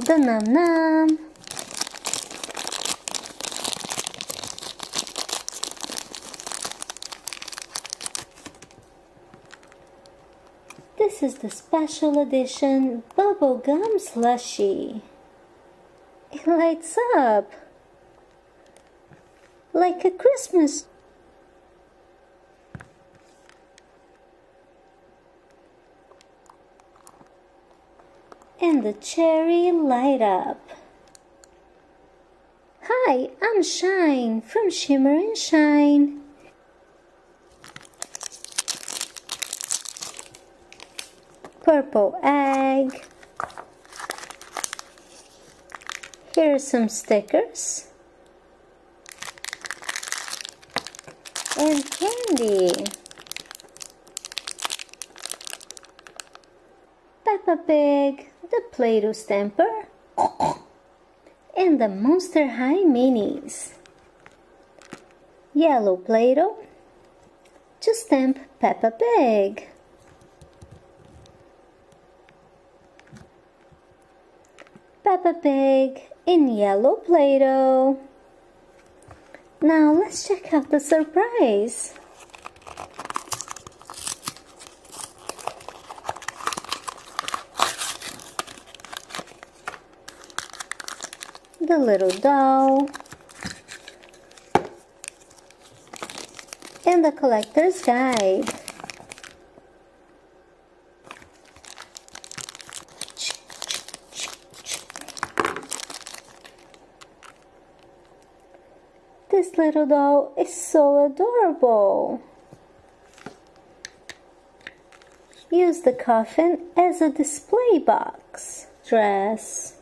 the num num. This is the special edition bubblegum slushy. It lights up like a Christmas and the cherry light up. Hi, I'm Shine from Shimmer and Shine. Purple egg. Here are some stickers. And candy. Peppa Pig, the Play-Doh stamper, and the Monster High Minis. Yellow Play-Doh to stamp Peppa Pig. Peppa Pig in yellow Play-Doh. Now let's check out the surprise. The little doll and the collector's guide. This little doll is so adorable. Use the coffin as a display box. Dress.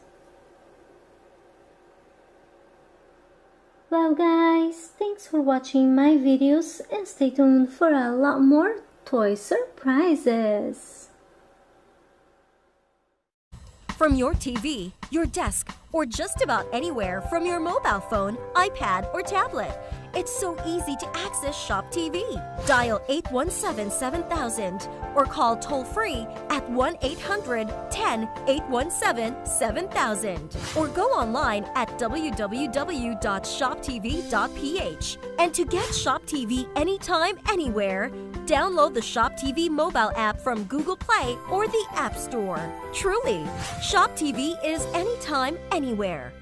Well guys, thanks for watching my videos and stay tuned for a lot more toy surprises. From your TV, your desk, or just about anywhere from your mobile phone, iPad, or tablet. It's so easy to access Shop TV. Dial 817 7000 or call toll free at 1 800 10 817 7000 or go online at www.shoptv.ph. And to get Shop TV anytime, anywhere, download the Shop TV mobile app from Google Play or the App Store. Truly, Shop TV is anytime, anywhere.